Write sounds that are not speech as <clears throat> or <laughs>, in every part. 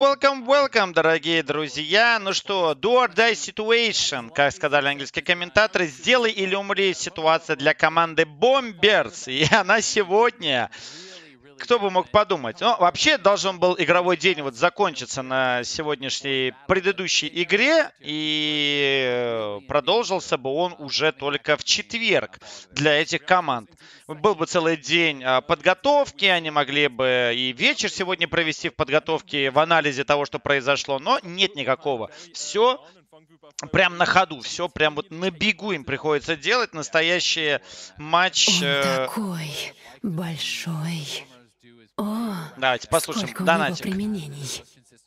Welcome, welcome, дорогие друзья. Ну что, do or die situation, как сказали английские комментаторы, сделай или умри ситуация для команды Bombers. И она сегодня кто бы мог подумать? Ну, вообще должен был игровой день вот закончиться на сегодняшней предыдущей игре, и э, продолжился бы он уже только в четверг для этих команд. Был бы целый день а, подготовки, они могли бы и вечер сегодня провести в подготовке, в анализе того, что произошло, но нет никакого. Все прям на ходу, все прям вот на бегу им приходится делать. Настоящий матч. Он э... такой большой. О, Давайте послушаем донатик. применений.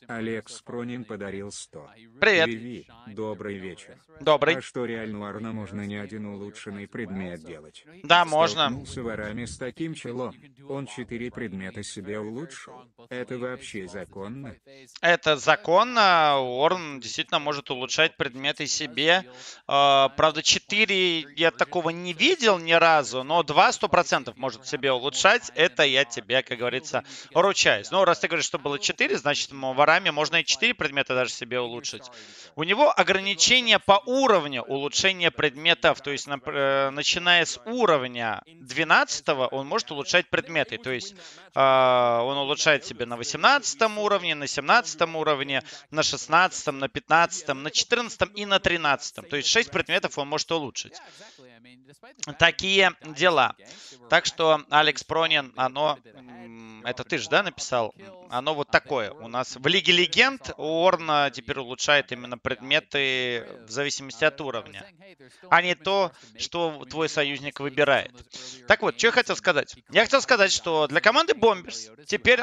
Олег Спронин подарил 100. Привет. Vivi, добрый вечер. Добрый. А что реально можно не один улучшенный предмет делать? Да, можно. Столкнулся ворами с таким челом. Он четыре предмета себе улучшил. Это вообще законно? Это законно. Орн действительно может улучшать предметы себе. А, Правда, 4 я такого не видел ни разу, но 2 100% может себе улучшать. Это я тебе, как говорится, ручаюсь. Но раз ты говоришь, что было 4, значит, ворами можно и 4 предмета даже себе улучшить. У него ограничение по уровню улучшения предметов. То есть, э, начиная с уровня 12 он может улучшать предметы. То есть, а, он улучшает себе на 18 уровне, на 17 уровне, на 16, на 15, на 14 и на 13. То есть 6 предметов он может улучшить. Такие дела. Так что, Алекс Пронин, оно, это ты же, да, написал? Оно вот такое. У нас в Лиге Легенд Орна теперь улучшает именно предметы в зависимости от уровня, а не то, что твой союзник выбирает. Так вот, что я хотел сказать? Я хотел сказать, что для команды Бомберс теперь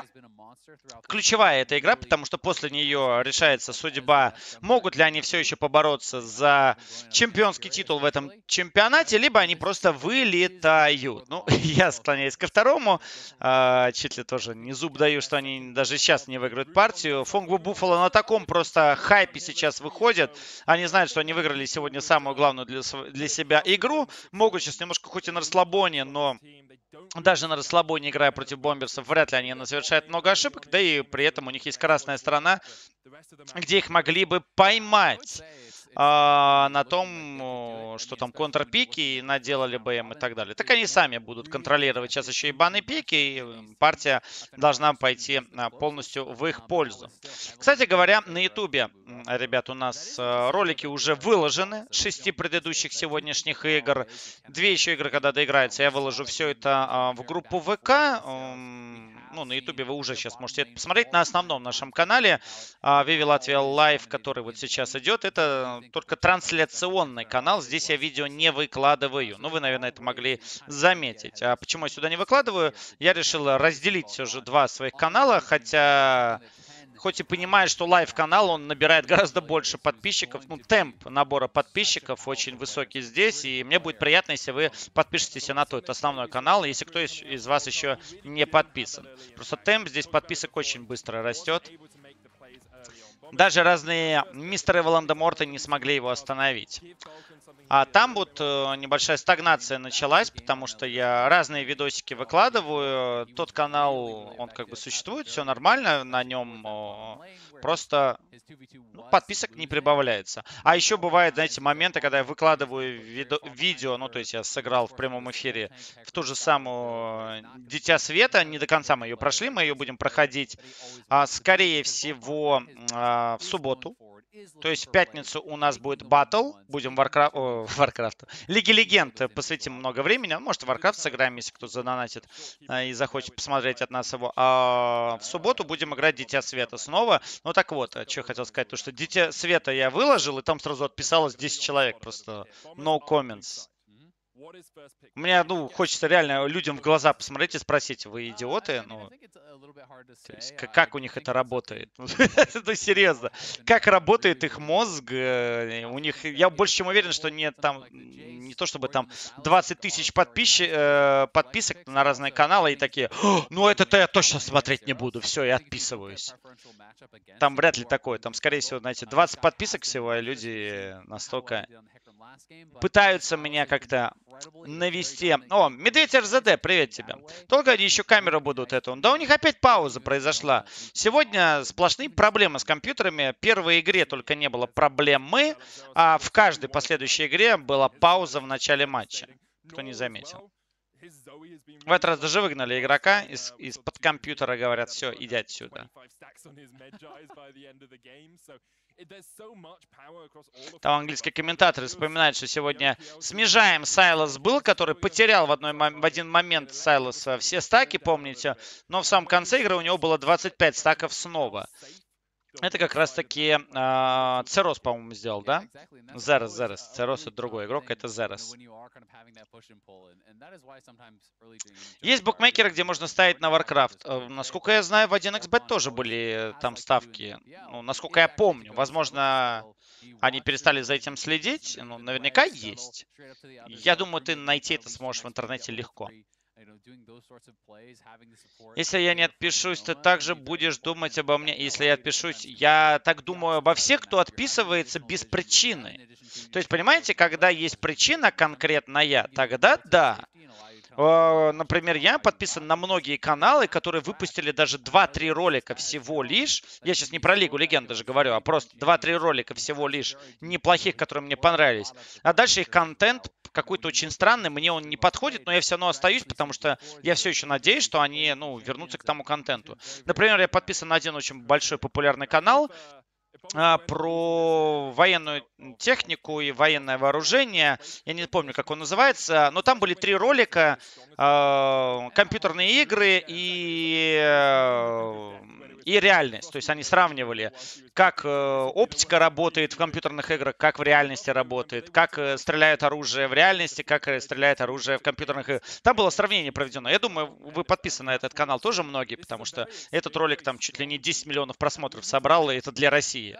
ключевая эта игра, потому что после нее решается судьба, могут ли они все еще побороться за чемпионский титул в этом чемпионате, либо они просто вылетают. Ну, я склоняюсь ко второму. А, чуть ли тоже не зуб даю, что они даже сейчас не выиграют партию. Фонгву Буффало на таком просто хайпе сейчас выходят. Они знают, что они выиграли сегодня самую главную для, для себя игру. Могут сейчас немножко хоть и на расслабоне, но даже на расслабоне, играя против бомберсов, вряд ли они совершают много ошибок, да и при этом у них есть красная сторона, где их могли бы поймать а, на том, что там контрпики наделали бы им и так далее. Так они сами будут контролировать сейчас еще и баны пики, и партия должна пойти а, полностью в их пользу. Кстати говоря, на ютубе, ребят, у нас а, ролики уже выложены, шести предыдущих сегодняшних игр, две еще игры, когда доиграется, я выложу все это а, в группу ВК, м, ну, на ютубе вы уже сейчас можете это посмотреть. На основном нашем канале Vivi Latvia Live, который вот сейчас идет, это только трансляционный канал. Здесь я видео не выкладываю. Ну, вы, наверное, это могли заметить. А почему я сюда не выкладываю? Я решил разделить все же два своих канала, хотя хоть и понимаю, что live-канал, он набирает гораздо больше подписчиков. Ну, темп набора подписчиков очень высокий здесь. И мне будет приятно, если вы подпишетесь на тот основной канал, если кто из вас еще не подписан. Просто темп здесь подписок очень быстро растет. Даже разные мистеры Волан-де-Морта не смогли его остановить. А там вот э, небольшая стагнация началась, потому что я разные видосики выкладываю. Тот канал, он как бы существует, все нормально на нем. э, Просто ну, подписок не прибавляется. А еще бывают, знаете, моменты, когда я выкладываю видо- видео, ну, то есть я сыграл в прямом эфире в ту же самую Дитя Света, не до конца мы ее прошли, мы ее будем проходить, а, скорее всего, а, в субботу. То есть в пятницу у нас будет батл, будем Warcraft, о, Warcraft, Лиги Легенд посвятим много времени, а может Warcraft сыграем, если кто задонатит а, и захочет посмотреть от нас его. А в субботу будем играть Дитя Света снова. Ну так вот, что хотел сказать, то что Дитя Света я выложил, и там сразу отписалось 10 человек, просто no comments. Мне, ну, хочется реально людям в глаза посмотреть и спросить, вы идиоты? Ну, то есть, как у них это работает? Это <laughs> серьезно. Как работает их мозг? э, У них, я больше чем уверен, что нет там, не то чтобы там 20 тысяч подписчи- э, подписок на разные каналы и такие, «О, ну это-то я точно смотреть не буду, все, я отписываюсь. Там вряд ли такое. Там, скорее всего, знаете, 20 подписок всего, и люди настолько пытаются меня как-то навести. О, Медведь РЗД, привет тебе. Долго они еще камеру будут эту? Да у них опять пауза произошла. Сегодня сплошные проблемы с компьютерами. В первой игре только не было проблемы, а в каждой последующей игре была пауза в начале матча. Кто не заметил. В этот раз даже выгнали игрока из, из-под компьютера, говорят, все, иди отсюда. Там английские комментаторы вспоминают, что сегодня смежаем Сайлос был, который потерял в, одной, в один момент Сайлоса все стаки, помните, но в самом конце игры у него было 25 стаков снова. Это как раз таки э, Церос, по-моему, сделал, да? Зерос, Зерос. Церос это другой игрок, это Зерос. Есть букмекеры, где можно ставить на Warcraft. Э, насколько я знаю, в 1xbet тоже были там ставки. Ну, насколько я помню. Возможно, они перестали за этим следить. Ну, наверняка есть. Я думаю, ты найти это сможешь в интернете легко. Если я не отпишусь, ты также будешь думать обо мне. Если я отпишусь, я так думаю обо всех, кто отписывается без причины. То есть, понимаете, когда есть причина конкретная, тогда да. Например, я подписан на многие каналы, которые выпустили даже 2-3 ролика всего лишь. Я сейчас не про Лигу Легенд даже говорю, а просто 2-3 ролика всего лишь неплохих, которые мне понравились. А дальше их контент какой-то очень странный, мне он не подходит, но я все равно остаюсь, потому что я все еще надеюсь, что они, ну, вернутся к тому контенту. Например, я подписан на один очень большой популярный канал, а, про военную технику и военное вооружение. Я не помню, как он называется, но там были три ролика. Э, компьютерные игры и э, и реальность. То есть они сравнивали, как э, оптика работает в компьютерных играх, как в реальности работает, как э, стреляет оружие в реальности, как э, стреляет оружие в компьютерных играх. Там было сравнение проведено. Я думаю, вы подписаны на этот канал тоже многие, потому что этот ролик там чуть ли не 10 миллионов просмотров собрал, и это для России.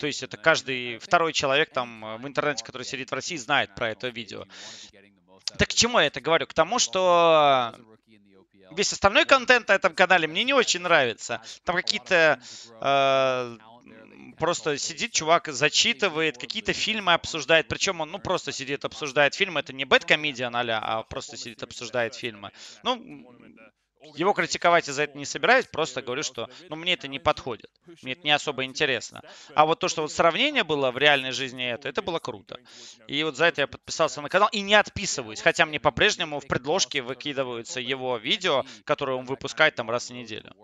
То есть это каждый второй человек там в интернете, который сидит в России, знает про это видео. Так к чему я это говорю? К тому, что весь остальной контент на этом канале мне не очень нравится. Там какие-то э, просто сидит чувак, зачитывает, какие-то фильмы обсуждает. Причем он, ну, просто сидит, обсуждает фильмы. Это не бэткомедиан а а просто сидит, обсуждает фильмы. Ну, его критиковать из-за этого не собираюсь, просто говорю, что ну, мне это не подходит. Мне это не особо интересно. А вот то, что вот сравнение было в реальной жизни это, это было круто. И вот за это я подписался на канал и не отписываюсь. Хотя мне по-прежнему в предложке выкидываются его видео, которые он выпускает там раз в неделю.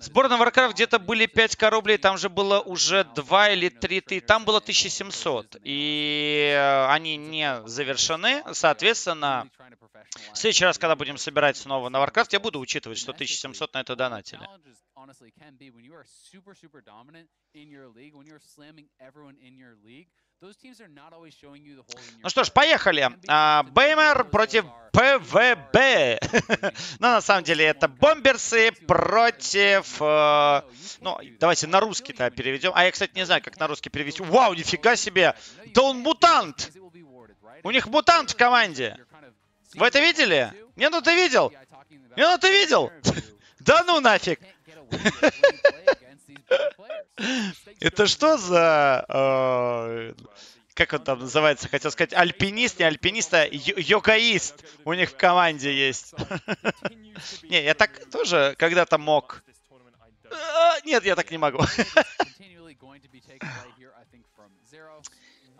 Сборная Warcraft где-то были 5 кораблей, там же было уже 2 или 3, там было 1700. И они не завершены, соответственно, в следующий раз, когда будем собирать снова на Warcraft, я буду учитывать, что 1700 на это донатили. Ну что ж, поехали. А, Беймер против ПВБ. <laughs> ну, на самом деле, это бомберсы против... Э, ну, давайте на русский-то переведем. А я, кстати, не знаю, как на русский перевести. Вау, нифига себе! Да он мутант! У них мутант в команде. Вы это видели? Не, ну ты видел? Не, ну ты видел? <laughs> да ну нафиг! <laughs> Это что за... Э, как он там называется? Хотел сказать альпинист, не альпинист, а йокаист у них в команде есть. <laughs> Не, я так тоже когда-то мог. А, нет, я так не могу. <laughs> <laughs>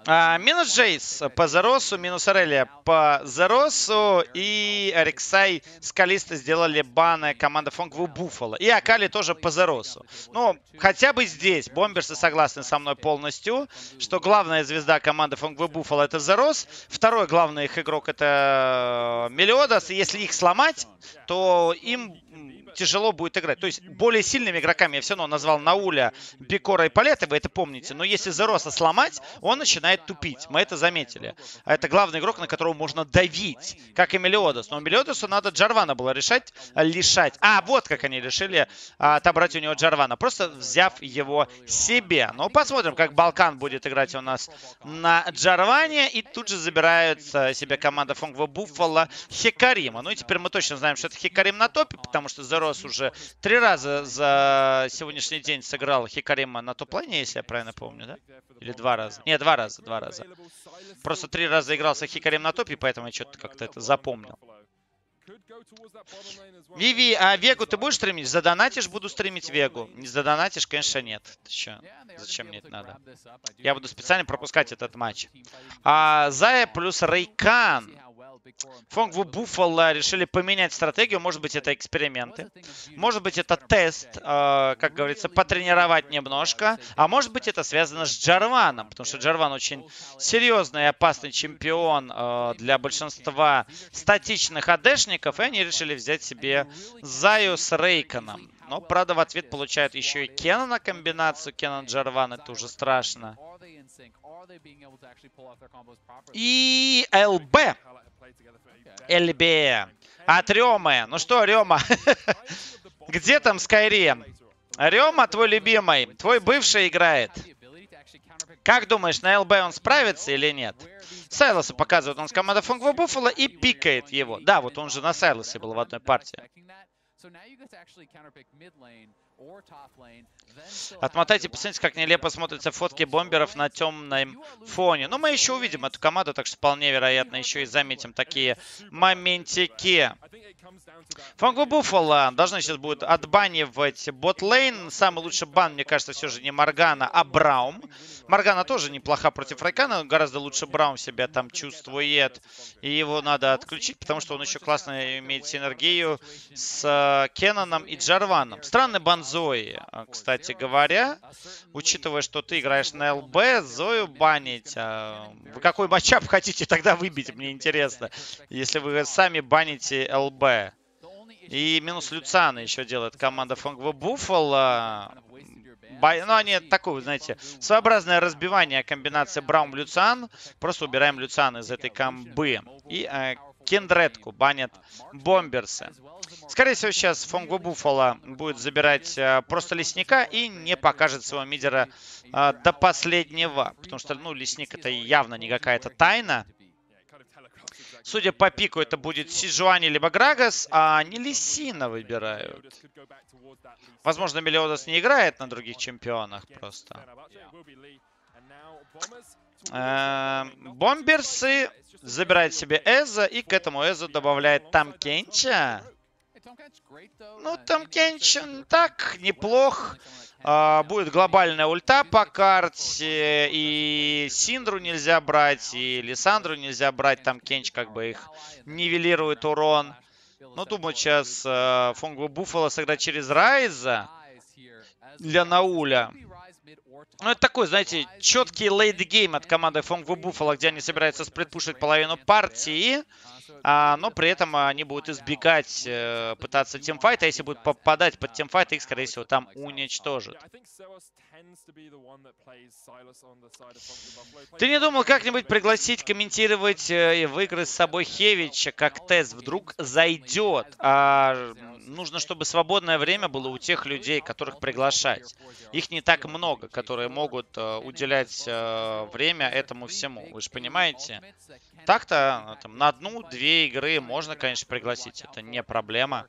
А, минус Джейс по Зеросу, минус Арелия по Зеросу. И Рексай Скалиста сделали баны команда Фонгву Буффало. И Акали тоже по Зеросу. Ну, хотя бы здесь бомберсы согласны со мной полностью, что главная звезда команды Фонгву Буффало это Зерос. Второй главный их игрок это Мелиодас. И если их сломать, то им тяжело будет играть. То есть более сильными игроками я все равно назвал Науля, Бикора и Палета, вы это помните. Но если Зероса сломать, он начинает тупить. Мы это заметили. А это главный игрок, на которого можно давить, как и Мелиодас. Но Мелиодасу надо Джарвана было решать, лишать. А, вот как они решили а, отобрать у него Джарвана, просто взяв его себе. Ну, посмотрим, как Балкан будет играть у нас на Джарване. И тут же забирают а, себе команда Фонгва Буффало Хикарима. Ну и теперь мы точно знаем, что это Хикарим на топе, потому что Зерос уже три раза за сегодняшний день сыграл Хикарима на топ-лайне, если я правильно помню, да? Или два раза? Нет, два раза, два раза. Просто три раза игрался Хикарим на топе, поэтому я что-то как-то это запомнил. Виви, а Вегу ты будешь стримить? Задонатишь, буду стримить Вегу. Не задонатишь, конечно, нет. Ты чё? Зачем мне это надо? Я буду специально пропускать этот матч. А, Зая плюс Рейкан. Фонгву Буффало решили поменять стратегию. Может быть, это эксперименты. Может быть, это тест, э, как говорится, потренировать немножко. А может быть, это связано с Джарваном. Потому что Джарван очень серьезный и опасный чемпион э, для большинства статичных адешников. И они решили взять себе Заю с Рейконом. Но, правда, в ответ получают еще и Кеннона комбинацию. Кеннон Джарван, это уже страшно. И ЛБ. ЛБ. От Ремы. Ну что, Рема? <laughs> Где там Скайрим? Рема, твой любимый, твой бывший играет. Как думаешь, на ЛБ он справится или нет? Сайлоса показывает он с командой Фунгва Буффало и пикает его. Да, вот он же на Сайлосе был в одной партии. Отмотайте, посмотрите, как нелепо смотрятся фотки бомберов на темном фоне. Но мы еще увидим эту команду, так что вполне вероятно еще и заметим такие моментики. Фангу Буффало должны сейчас будут отбанивать бот-лейн. Самый лучший бан, мне кажется, все же не Маргана, а Браум. Маргана тоже неплоха против Райкана, гораздо лучше Браум себя там чувствует. И его надо отключить, потому что он еще классно имеет синергию с э, Кеноном и Джарваном. Странный бан Зои, а, кстати говоря. Учитывая, что ты играешь на ЛБ, Зою банить. А, вы какой матчап <laughs> хотите тогда выбить, мне интересно. Если вы сами баните ЛБ. И минус Люцана еще делает команда Фонгва Буффало. Бай... Ну, они такое, знаете, своеобразное разбивание комбинации Браум-Люциан. Просто убираем Люциан из этой комбы. И э, Кендретку банят Бомберсы. Скорее всего, сейчас Фонгу Буффало будет забирать э, просто лесника и не покажет своего мидера э, до последнего. Потому что, ну, лесник это явно не какая-то тайна. Судя по пику, это будет Сиджуани либо Грагас, а они Лисина выбирают. Возможно, Мелиодас не играет на других чемпионах просто. Эм, бомберсы забирает себе Эза и к этому Эзу добавляет там Кенча. Ну, там Кенчин так, неплох. А, будет глобальная ульта по карте. И Синдру нельзя брать, и Лиссандру нельзя брать. Там Кенч как бы их нивелирует урон. Ну, думаю, сейчас э, Phong Vũ Buffalo сыграть через Райза для Науля. Ну, это такой, знаете, четкий late game от команды Phong Vũ Buffalo, где они собираются сплитпушить половину партии. А, но при этом они будут избегать э, пытаться тимфайта. Если будут попадать под teamfight, их, скорее всего, там уничтожат. Ты не думал как-нибудь пригласить, комментировать э, в игры с собой Хевича, как тест вдруг зайдет? А, нужно, чтобы свободное время было у тех людей, которых приглашать. Их не так много, которые могут э, уделять э, время этому всему. Вы же понимаете? Так-то там, на одну-две игры можно, конечно, пригласить. Это не проблема.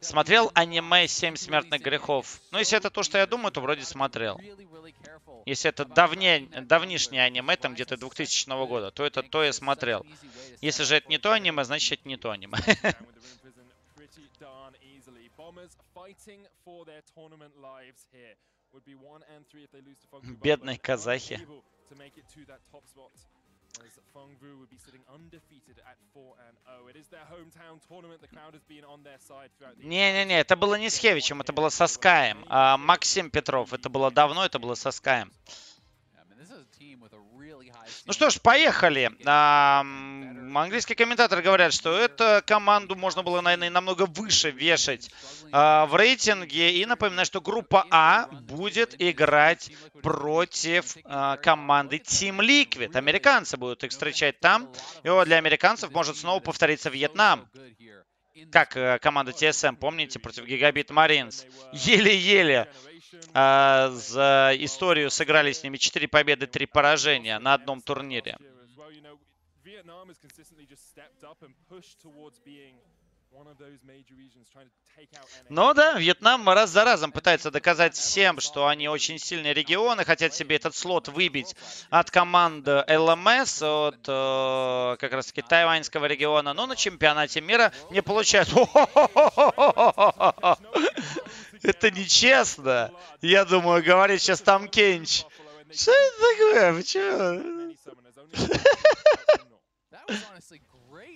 Смотрел аниме «Семь смертных грехов». Ну, если это то, что я думаю, то вроде смотрел. Если это давне, давнишнее аниме, там где-то 2000 года, то это то я смотрел. Если же это не то аниме, значит это не то аниме. <laughs> Бедные казахи. As Fengvu would be sitting undefeated at 4 and 0. It is their hometown tournament. The crowd has been on their side throughout the Не-не-не, это было не с Хевичем, это было со Скаем. А, Максим Петров, это было давно, это было со Скаем. Ну что ж, поехали. А, английские комментаторы говорят, что эту команду можно было, наверное, намного выше вешать а, в рейтинге. И напоминаю, что группа А будет играть против а, команды Team Liquid. Американцы будут их встречать там. И вот для американцев может снова повториться Вьетнам. Как э, команда TSM, помните, против Гигабит Маринс. Еле-еле за историю сыграли с ними 4 победы, 3 поражения на одном турнире. Ну да, Вьетнам раз за разом пытается доказать всем, что они очень сильные регионы, хотят себе этот слот выбить от команды ЛМС, от э, как раз таки тайваньского региона, но на чемпионате мира не получается. <laughs> Это нечестно. Я думаю, говорит сейчас там Кенч. Что это такое? Почему?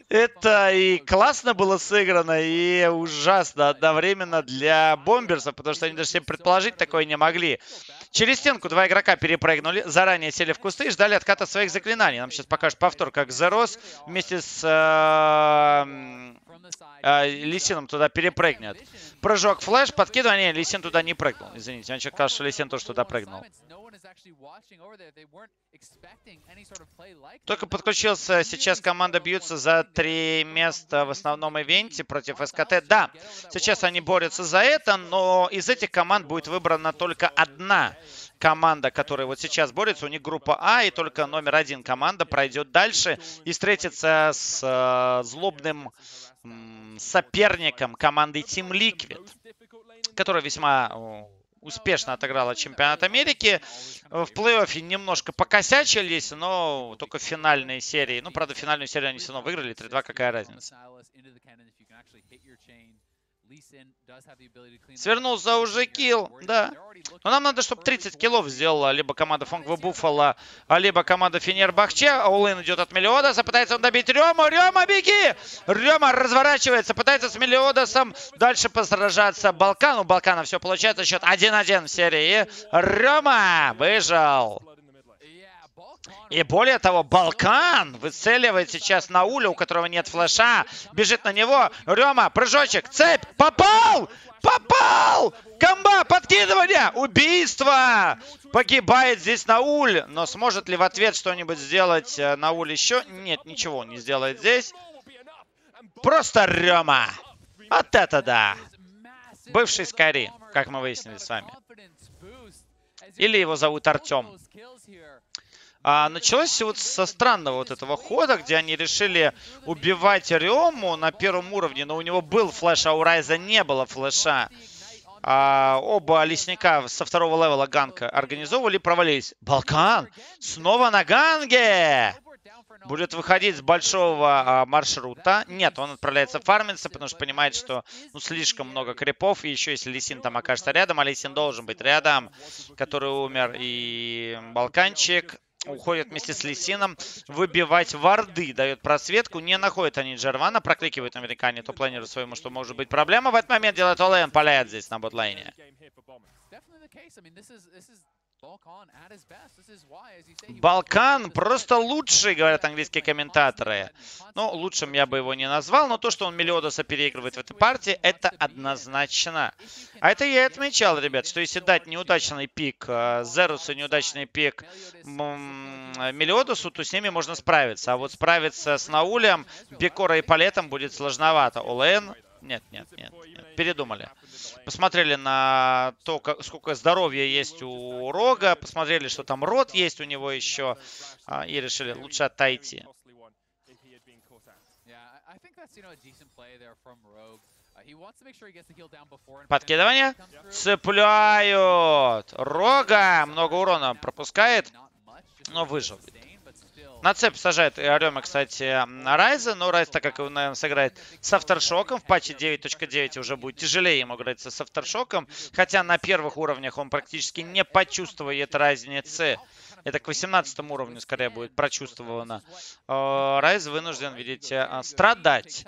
Это и классно было сыграно, и ужасно одновременно для бомберсов, потому что они даже себе предположить такое не могли. Через стенку два игрока перепрыгнули, заранее сели в кусты и ждали отката своих заклинаний. Нам сейчас покажут повтор, как Зерос вместе с э, э, Лисином туда перепрыгнет. Прыжок, флеш, подкидывание. Лисин туда не прыгнул. Извините, мне кажется, что Лисин тоже туда прыгнул. Только подключился сейчас команда бьются за три места в основном ивенте против СКТ. Да, сейчас они борются за это, но из этих команд будет выбрана только одна команда, которая вот сейчас борется. У них группа А, и только номер один команда пройдет дальше и встретится с э, злобным соперником команды Team Liquid, которая весьма успешно отыграла чемпионат Америки. В плей-оффе немножко покосячились, но только в финальной серии. Ну, правда, финальную серию они все равно выиграли. 3-2, какая разница. Свернулся уже килл, да. Но нам надо, чтобы 30 киллов сделала либо команда Фонгва Буффало, либо команда Фенербахче. Аулын идет от Мелиодаса, пытается он добить Рему. Рема, беги! Рема разворачивается, пытается с Мелиодасом дальше посражаться Балкан. У Балкана все получается, счет 1-1 в серии. Рема выжил. И более того, Балкан выцеливает сейчас на Уля, у которого нет флеша. Бежит на него. Рема, прыжочек, цепь. Попал! Попал! Комба, подкидывание! Убийство! Погибает здесь Науль. Но сможет ли в ответ что-нибудь сделать э, Науль еще? Нет, ничего не сделает здесь. Просто Рема. Вот это да. Бывший Скари, как мы выяснили с вами. Или его зовут Артем. А, началось все вот со странного вот этого хода, где они решили убивать Рему на первом уровне, но у него был флеш, а у Райза не было флеша. А, оба лесника со второго левела ганка организовывали провалились. Балкан! Снова на ганге! Будет выходить с большого а, маршрута. Нет, он отправляется фармиться, потому что понимает, что ну, слишком много крипов. И еще если Лисин там окажется рядом, а Лисин должен быть рядом, который умер. И Балканчик уходят вместе с Лисином выбивать варды. Дает просветку. Не находят они Джервана. Прокликивают американе топ-лайнеру своему, что может быть проблема. В этот момент делает Олен. Паляет здесь на ботлайне. Балкан просто лучший, говорят английские комментаторы. Ну, лучшим я бы его не назвал, но то, что он Мелиодоса переигрывает в этой партии, это однозначно. А это я и отмечал, ребят, что если дать неудачный пик э, Зерусу, неудачный пик Мелиодосу, то с ними можно справиться. А вот справиться с Наулем, Бекора и Палетом будет сложновато. ОЛН нет, нет, нет, нет. Передумали. Посмотрели на то, как, сколько здоровья есть у Рога, посмотрели, что там рот есть у него еще, а, и решили лучше отойти. Подкидывание. Цепляют. Рога много урона пропускает, но выжил. На цепь сажает Арема, кстати, Райза. Но Райз, так как он, наверное, сыграет с авторшоком, в патче 9.9 уже будет тяжелее ему играть с авторшоком. Хотя на первых уровнях он практически не почувствует разницы Это к 18 уровню скорее будет прочувствовано. Э, Райз вынужден, видите, э, страдать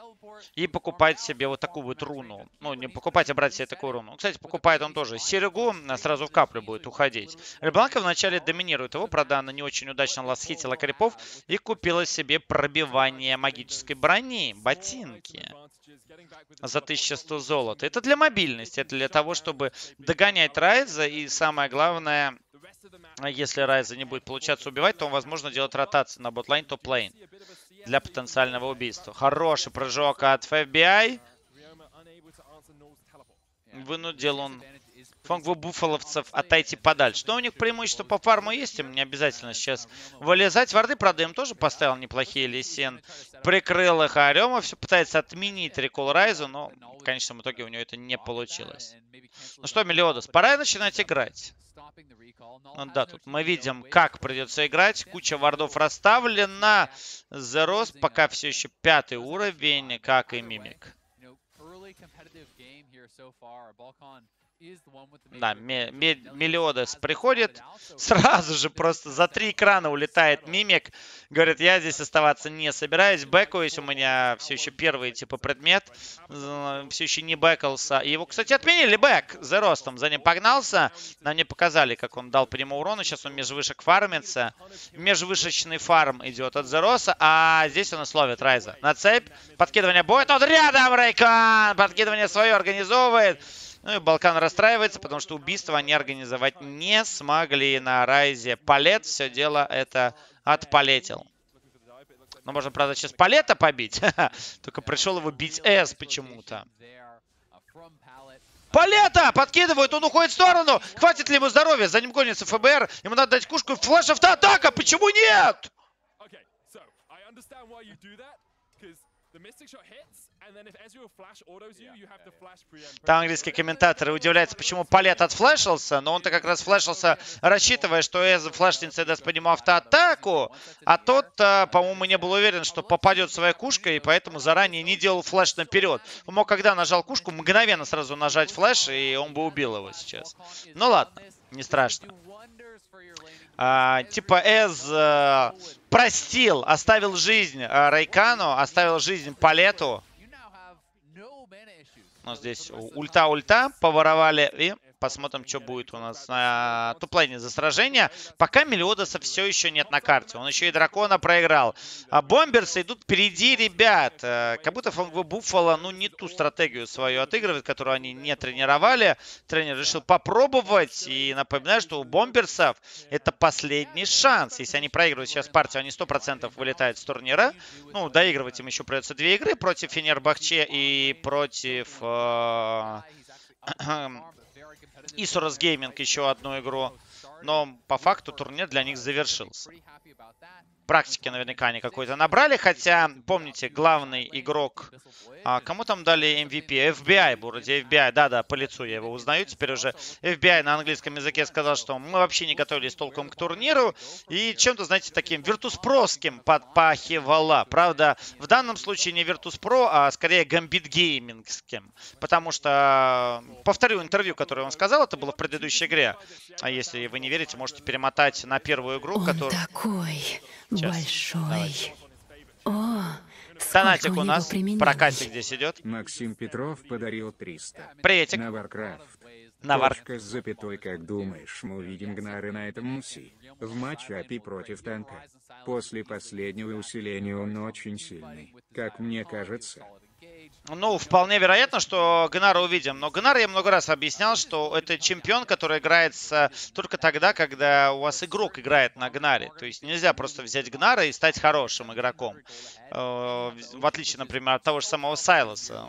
и покупать себе вот такую вот руну. Ну, не покупать, а брать себе такую руну. Кстати, покупает он тоже серегу, а сразу в каплю будет уходить. Ребанка вначале доминирует его, правда, она не очень удачно ласхитила крипов и купила себе пробивание магической брони, ботинки за 1100 золота. Это для мобильности, это для того, чтобы догонять Райза и самое главное, если Райза не будет получаться убивать, то он, возможно, делать ротацию на ботлайн, топ-лейн для потенциального убийства. Хороший прыжок от FBI. Вынудил он фонгву буфаловцев отойти подальше. Но у них преимущество по фарму есть, им не обязательно сейчас вылезать. Варды, правда, им тоже поставил неплохие лисен. Прикрыл их, а Арема все пытается отменить рекол Райзу, но в конечном итоге у него это не получилось. Ну что, Мелиодос, пора начинать играть. Ну да, тут мы видим, как придется играть. Куча вардов расставлена. Зерос пока все еще пятый уровень, как и Мимик. Да, Мелиодес приходит, <laughs> сразу же просто за три экрана улетает Мимик. Говорит, я здесь оставаться не собираюсь. Бэкуюсь, у меня все еще первый типа предмет. Все еще не бэкался. Его, кстати, отменили бэк за ростом. За ним погнался. Нам не показали, как он дал по нему урона. Сейчас он межвышек фармится. Межвышечный фарм идет от Зероса. А здесь он словит Райза. На цепь. Подкидывание будет. Он рядом, Рейкон! Подкидывание свое организовывает. Ну и Балкан расстраивается, потому что убийство они организовать не смогли на Райзе. Палет все дело это отпалетил. Ну, можно, правда, сейчас Палета побить. <laughs> Только пришел его бить С почему-то. Палета! Подкидывают, он уходит в сторону. Хватит ли ему здоровья? За ним гонится ФБР. Ему надо дать кушку. Флэш автоатака! Почему нет? Там английские комментаторы удивляются, почему Палет отфлешился, но он-то как раз флешился, рассчитывая, что Эз флешница даст по нему автоатаку, а тот, а, по-моему, не был уверен, что попадет своей кушкой, и поэтому заранее не делал флеш наперед. Он мог, когда нажал кушку, мгновенно сразу нажать флеш, и он бы убил его сейчас. Ну ладно, не страшно. А, типа Эз а, простил, оставил жизнь а, Райкану, оставил жизнь Палету. Но здесь ульта-ульта поворовали и Посмотрим, что будет у нас на туплейне за сражение. Пока Мелиодоса все еще нет на карте. Он еще и дракона проиграл. А бомберсы идут впереди ребят. Э, как будто Фонгву Буффало, ну, не ту стратегию свою отыгрывает, которую они не тренировали. Тренер решил попробовать. И напоминаю, что у бомберсов это последний шанс. Если они проигрывают сейчас партию, они 100% вылетают с турнира. Ну, доигрывать им еще придется две игры против Фенербахче и против... Э <clears throat> Исурас Гейминг еще одну игру. Но по факту турнир для них завершился практики наверняка они какой-то набрали, хотя, помните, главный игрок, а, кому там дали MVP? FBI, вроде FBI, да-да, по лицу я его узнаю, теперь уже FBI на английском языке сказал, что мы вообще не готовились толком к турниру, и чем-то, знаете, таким виртуспроским подпахивала. Правда, в данном случае не Virtus.pro, а скорее Gambit геймингским, потому что, повторю интервью, которое он сказал, это было в предыдущей игре, а если вы не верите, можете перемотать на первую игру, он которую... такой большой. О, Донатик у нас, прокатик здесь идет. Максим Петров подарил 300. Приветик. На Warcraft. На Вар... Точка с запятой, как думаешь, мы увидим Гнары на этом муси. В матчапе против танка. После последнего усиления он очень сильный. Как мне кажется, ну, вполне вероятно, что Гнара увидим. Но Гнара я много раз объяснял, что это чемпион, который играется только тогда, когда у вас игрок играет на Гнаре. То есть нельзя просто взять Гнара и стать хорошим игроком. Э, в отличие, например, от того же самого Сайлоса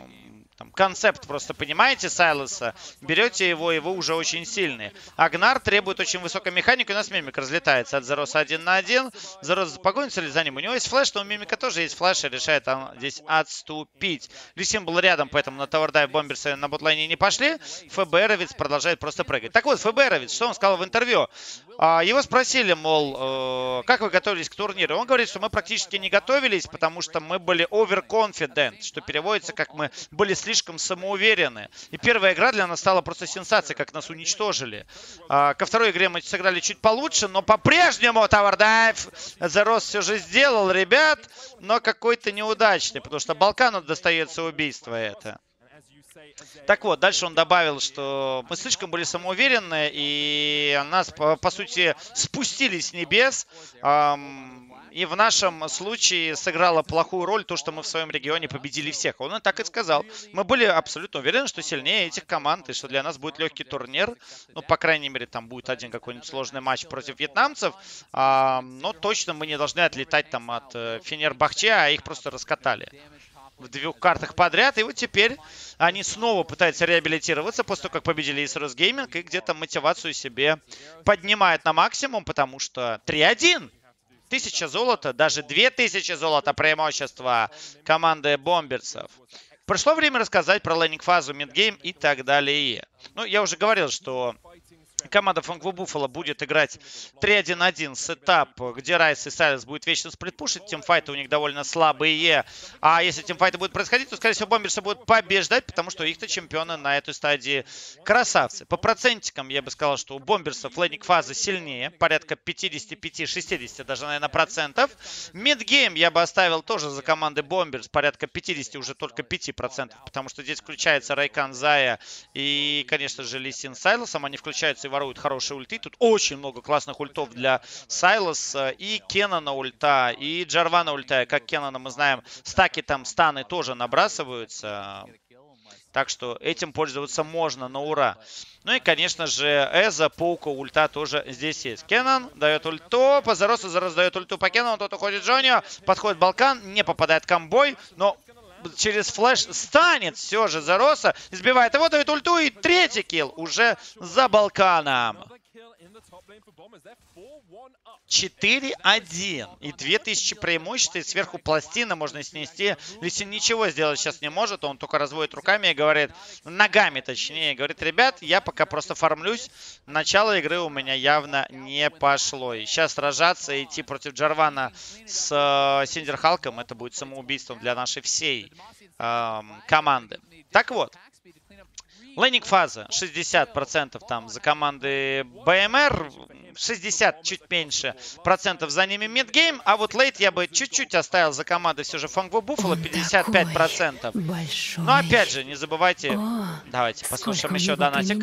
там, концепт просто понимаете Сайлоса, берете его, вы уже очень сильный. А Гнар требует очень высокой механики, у нас Мимик разлетается от Зароса один на один. Зарос погонится ли за ним? У него есть flash, но у Мимика тоже есть flash, и решает он здесь отступить. Ли Син был рядом, поэтому на tower dive бомберсы на ботлайне не пошли. ФБРовец продолжает просто прыгать. Так вот, ФБРовец, что он сказал в интервью? А, его спросили, мол, э, как вы готовились к турниру? Он говорит, что мы практически не готовились, потому что мы были overconfident, что переводится как мы были слишком самоуверены. И первая игра для нас стала просто сенсацией, как нас уничтожили. А, ко второй игре мы сыграли чуть получше, но по-прежнему The Rose все же сделал, ребят, но какой-то неудачный, потому что Балкану достается убийство это. Так вот, дальше он добавил, что мы слишком были самоуверенны, и нас, по, по сути, спустили с небес. Эм, и в нашем случае сыграло плохую роль то, что мы в своем регионе победили всех. Он так и сказал. Мы были абсолютно уверены, что сильнее этих команд, и что для нас будет легкий турнир. Ну, по крайней мере, там будет один какой-нибудь сложный матч против вьетнамцев. А, но точно мы не должны отлетать там от э, Фенербахче, а их просто раскатали в двух картах подряд. И вот теперь они снова пытаются реабилитироваться после того, как победили Isurus Gaming. И где-то мотивацию себе поднимают на максимум, потому что 3-1. Тысяча золота, даже две тысячи золота преимущества команды бомберцев. Пришло время рассказать про laning-фазу, mid game и так далее. Ну, я уже говорил, что команда Phong Vũ Buffalo будет играть 3-1-1 setup, где Райз и Сайлес будет вечно сплитпушить. Тимфайты у них довольно слабые. А если тимфайты будут происходить, то, скорее всего, бомберсы будут побеждать, потому что их-то чемпионы на этой стадии красавцы. По процентикам я бы сказал, что у бомберсов лейник фазы сильнее. Порядка 55-60 даже, наверное, процентов. Мидгейм я бы оставил тоже за команды бомберс. Порядка 50, уже только 5 процентов. Потому что здесь включается Райкан Зая и, конечно же, Лисин Сайлосом. Они включаются воруют хорошие ульты. Тут очень много классных ультов для Сайлоса. И Кеннона ульта, и Джарвана ульта. Как Кеннона мы знаем, стаки там, станы тоже набрасываются. Так что этим пользоваться можно на ура. Ну и, конечно же, Эза, Паука, ульта тоже здесь есть. Кеннон дает ульту, Позаросу зараз дает ульту по Кеннону, тот уходит Джонио, подходит Балкан, не попадает комбой, но через флеш станет все же Зароса. Избивает его, дает ульту и третий килл уже за Балканом. 4-1. И 2000 преимущества. И сверху пластины можно снести. Лисин ничего сделать сейчас не может. Он только разводит руками и говорит, ногами точнее, говорит, ребят, я пока просто фармлюсь. Начало игры у меня явно не пошло. И сейчас сражаться и идти против Джарвана с э, Синдер Халком, это будет самоубийством для нашей всей э, команды. Так вот, Лейнинг фаза 60% там за команды БМР, 60 чуть меньше процентов за ними мидгейм, а вот лейт я бы чуть-чуть оставил за командой все же Фангву Буффало 55 процентов. Но опять же, не забывайте, О, давайте послушаем еще донатик.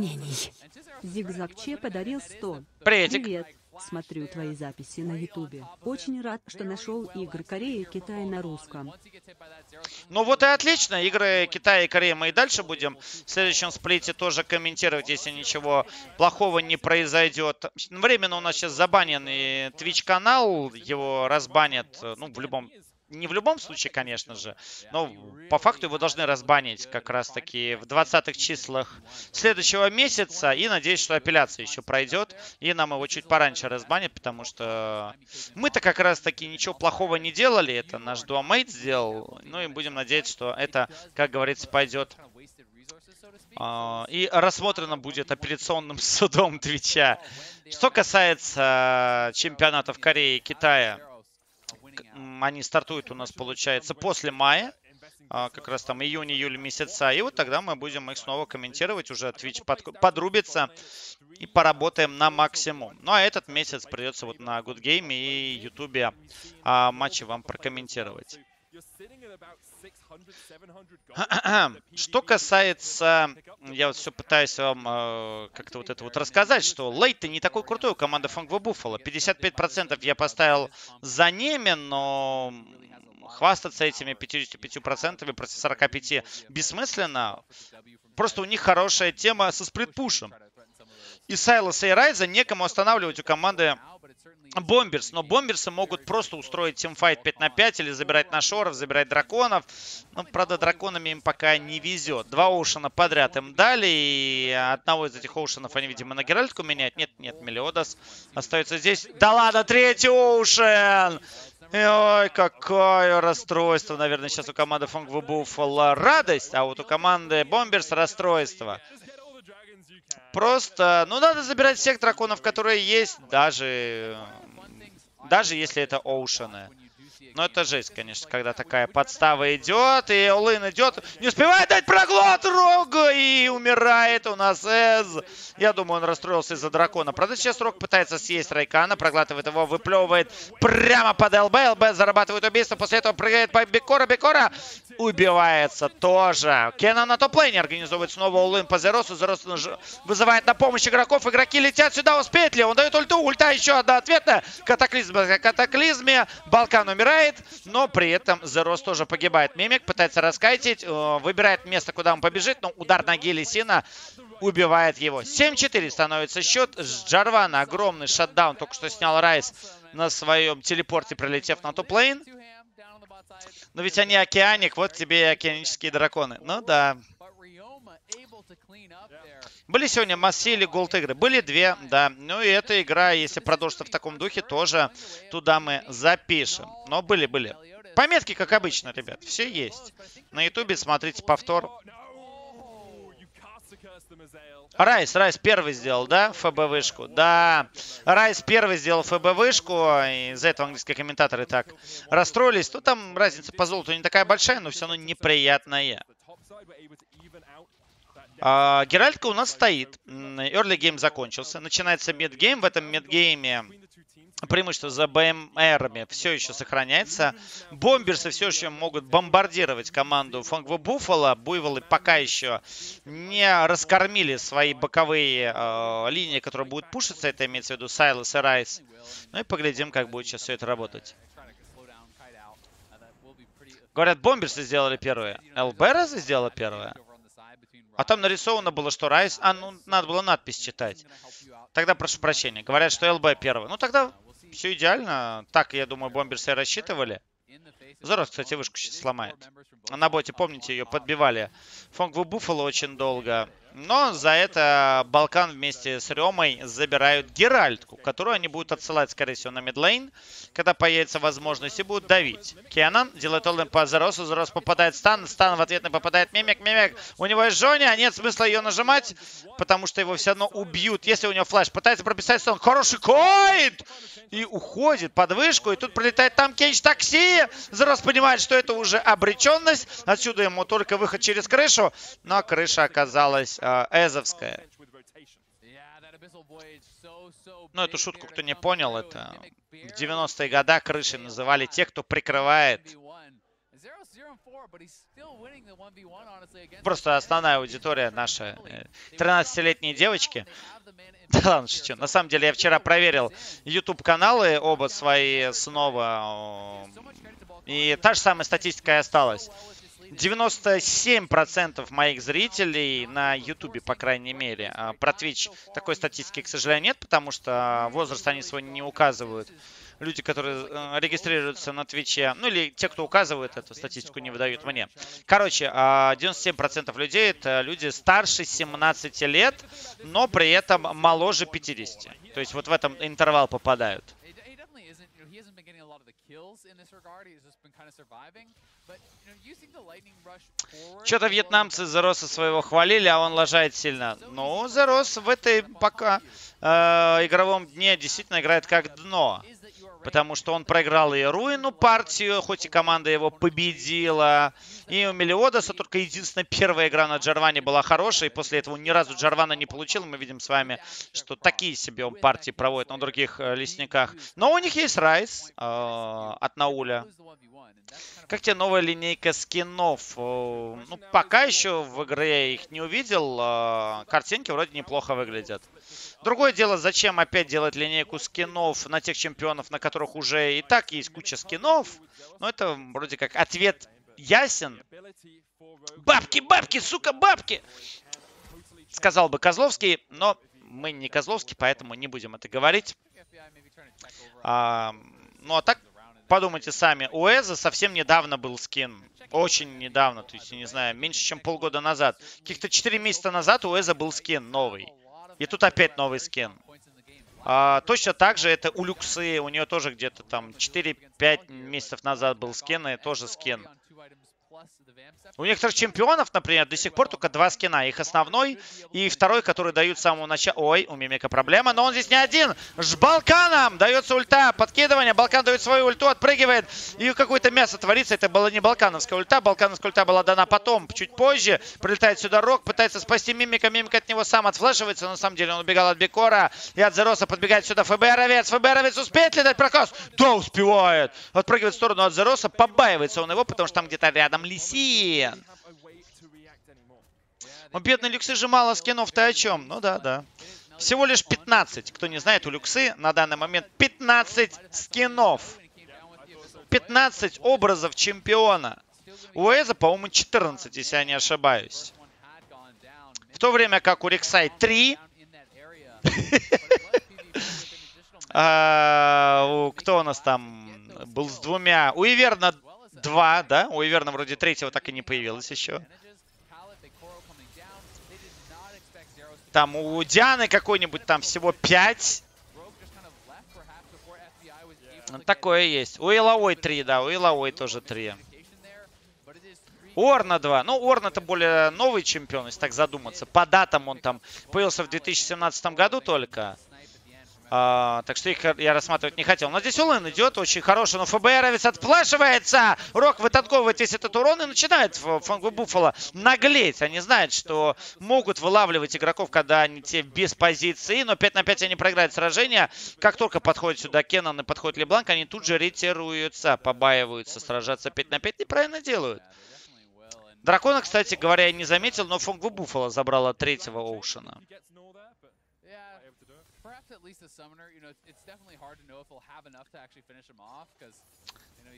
Зигзаг Че подарил 100. Приветик. Привет. Смотрю твои записи на Ютубе. Очень рад, что нашел игры Кореи и Китая на русском. Ну вот и отлично. Игры Китая и Кореи мы и дальше будем в следующем сплите тоже комментировать, если ничего плохого не произойдет. Временно у нас сейчас забанен и Twitch канал, его разбанят, ну, в любом не в любом случае, конечно же, но по факту его должны разбанить как раз-таки в 20-х числах следующего месяца. И надеюсь, что апелляция еще пройдет. И нам его чуть пораньше разбанят, потому что мы-то как раз-таки ничего плохого не делали. Это наш дуамейт сделал. Ну и будем надеяться, что это, как говорится, пойдет а, и рассмотрено будет апелляционным <laughs> судом Твича. Что касается чемпионатов Кореи и Китая, они стартуют у нас, получается, после мая. А, как раз там июнь-июль месяца. И вот тогда мы будем их снова комментировать. Уже Twitch под, подрубится и поработаем на максимум. Ну а этот месяц придется вот на Good Game и YouTube а, матчи вам прокомментировать. <clears throat> Что касается, я вот все пытаюсь вам э, как-то вот это вот рассказать, что лейт не такой крутой у команды Фангва Буффало. 55% я поставил за ними, но хвастаться этими 55% против 45 бессмысленно. Просто у них хорошая тема со сплитпушем. И Сайлоса и Райза некому останавливать у команды Бомберс, но бомберсы могут просто устроить тимфайт 5 на 5 или забирать нашоров, забирать драконов. Но, правда, драконами им пока не везет. Два оушена подряд им дали, и одного из этих оушенов они, видимо, на Геральтку меняют. Нет, нет, Мелиодас остается здесь. Да ладно, третий оушен! Ой, какое расстройство, наверное, сейчас у команды Фонгву Буффало радость, а вот у команды Бомберс расстройство. Просто, ну, надо забирать всех драконов, которые есть, даже, даже если это оушены. Но это жесть, конечно, когда такая подстава идет, и Олын идет, не успевает дать проглот Рога, и умирает у нас Эз. Я думаю, он расстроился из-за дракона. Правда, сейчас Рог пытается съесть Райкана, проглатывает его, выплевывает прямо под ЛБ. ЛБ зарабатывает убийство, после этого прыгает по Бекора. Бекора убивается тоже. Кена на топ-лейне организовывает снова улын по Зеросу. Зерос вызывает на помощь игроков. Игроки летят сюда, успеет ли? Он дает ульту, ульта еще одна ответная. Катаклизм, катаклизме. Балкан умирает, но при этом Зерос тоже погибает. Мимик пытается раскайтить, э, выбирает место, куда он побежит, но удар ноги Лисина убивает его. 7-4 становится счет. Джарвана огромный шатдаун только что снял Райс на своем телепорте, пролетев на топ-лейн. Но ведь они океаник, вот тебе и океанические драконы. Ну да. Были сегодня массы или голд игры? Были две, да. Ну и эта игра, если продолжится в таком духе, тоже туда мы запишем. Но были, были. Пометки, как обычно, ребят, все есть. На ютубе смотрите повтор. Райс, Райс первый сделал, да, ФБ-вышку? Да, Райс первый сделал ФБ-вышку, из-за этого английские комментаторы так расстроились. Ну, там разница по золоту не такая большая, но все равно неприятная. А, Геральтка у нас стоит. Early game закончился. Начинается мидгейм. В этом мидгейме преимущество за БМРами все еще сохраняется. Бомберсы все еще могут бомбардировать команду Фонгва Буффало. Буйволы пока еще не раскормили свои боковые э, линии, которые будут пушиться. Это имеется в виду Сайлос и Райс. Ну и поглядим, как будет сейчас все это работать. Говорят, бомберсы сделали первые. ЛБ разве сделала первое? А там нарисовано было, что Райс... А, ну, надо было надпись читать. Тогда прошу прощения. Говорят, что ЛБ первый. Ну, тогда все идеально. Так, я думаю, бомберсы рассчитывали. Зоров, кстати, вышку сейчас сломает. На боте, помните, ее подбивали. Фонгву Буффало очень долго. Но за это Балкан вместе с Ремой забирают Геральтку, которую они будут отсылать, скорее всего, на мидлейн, когда появится возможность, и будут давить. Кенан делает олден по Заросу, Зарос попадает в стан, стан в ответ попадает Мимик, Мимик, у него есть Жоня, нет смысла ее нажимать, потому что его все равно убьют, если у него флеш. Пытается прописать стан, хороший коид! И уходит под вышку, и тут прилетает там Кенч такси. Зарос понимает, что это уже обреченность, отсюда ему только выход через крышу, но крыша оказалась эзовская. Ну, эту шутку кто не понял, это в 90-е годы крыши называли те, кто прикрывает. Просто основная аудитория наша, 13-летние девочки. <laughs> Да ладно, шучу. На самом деле, я вчера проверил YouTube-каналы оба свои снова. И та же самая статистика и осталась. 97% моих зрителей на YouTube, по крайней мере. А про Twitch такой статистики, к сожалению, нет, потому что возраст они свой не указывают. Люди, которые э, регистрируются на Твиче, ну или те, кто указывает эту статистику, не выдают мне. Короче, 97% а, людей это люди старше 17 лет, но при этом моложе 50. То есть вот в этом интервал попадают. Что-то вьетнамцы Зароса своего хвалили, а он лажает сильно. Ну, Зарос в этой пока э, игровом дне действительно играет как дно. Потому что он проиграл и Руину партию, хоть и команда его победила. И у Мелиодаса только единственная первая игра на Джарване была хорошая. И после этого ни разу Джарвана не получил. Мы видим с вами, что такие себе он партии проводит на других э, лесниках. Но у них есть Райс э, от Науля. Как тебе новая линейка скинов? Э, ну, пока еще в игре их не увидел. Э, картинки вроде неплохо выглядят. Другое дело, зачем опять делать линейку скинов на тех чемпионов, на которых уже и так есть куча скинов. Но это вроде как ответ ясен. Бабки, бабки, сука, бабки! Сказал бы Козловский, но мы не Козловский, поэтому не будем это говорить. А, ну а так, подумайте сами, у Эза совсем недавно был скин. Очень недавно, то есть, не знаю, меньше, чем полгода назад. Каких-то 4 месяца назад у Эза был скин новый. И тут опять новый скин. А, точно так же это у Люксы. У нее тоже где-то там 4-5 месяцев назад был скин и тоже скин. У некоторых чемпионов, например, до сих пор только два скина. Их основной и второй, который дают с самого начала. Ой, у Мимика проблема, но он здесь не один. С Балканом дается ульта, подкидывание. Балкан дает свою ульту, отпрыгивает. И какое-то мясо творится. Это была не балкановская ульта. Балкановская ульта была дана потом, чуть позже. Прилетает сюда Рок, пытается спасти Мимика. Мимик от него сам отфлешивается. На самом деле он убегал от Бекора. И от Зероса подбегает сюда ФБРовец. ФБРовец успеет ли дать проказ? Да, успевает. Отпрыгивает в сторону от Зероса. Побаивается он его, потому что там где-то рядом Лисин. Ну, бедный Люксы же мало скинов, ты о чем? Ну да, да. Всего лишь 15. Кто не знает, у Люксы на данный момент 15 скинов. 15 образов чемпиона. У Эза, по-моему, 14, если я не ошибаюсь. В то время как у Рексай 3. <laughs> а, кто у нас там был с двумя? У Иверна 2, да? У Иверна вроде третьего так и не появилось еще. Там у Дианы какой-нибудь там всего 5. Такое есть. У Иловой 3, да, у Иловой тоже 3. Орна 2. Ну, Орн это более новый чемпион, если так задуматься. По датам он там появился в 2017 году только. А, так что их я рассматривать не хотел. Но здесь Улын идет, очень хороший. Но ФБРовец отплашивается. Рок вытанковывает весь этот урон и начинает Фангу Буффало наглеть. Они знают, что могут вылавливать игроков, когда они те без позиции. Но 5 на 5 они проиграют сражение. Как только подходит сюда Кеннон и подходит Лебланк, они тут же ретируются, побаиваются сражаться 5 на 5. Неправильно делают. Дракона, кстати говоря, я не заметил, но Фонгву Буффало забрала третьего Оушена